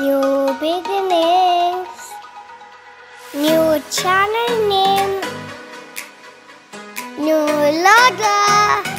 new beginnings, new channel name, new logo.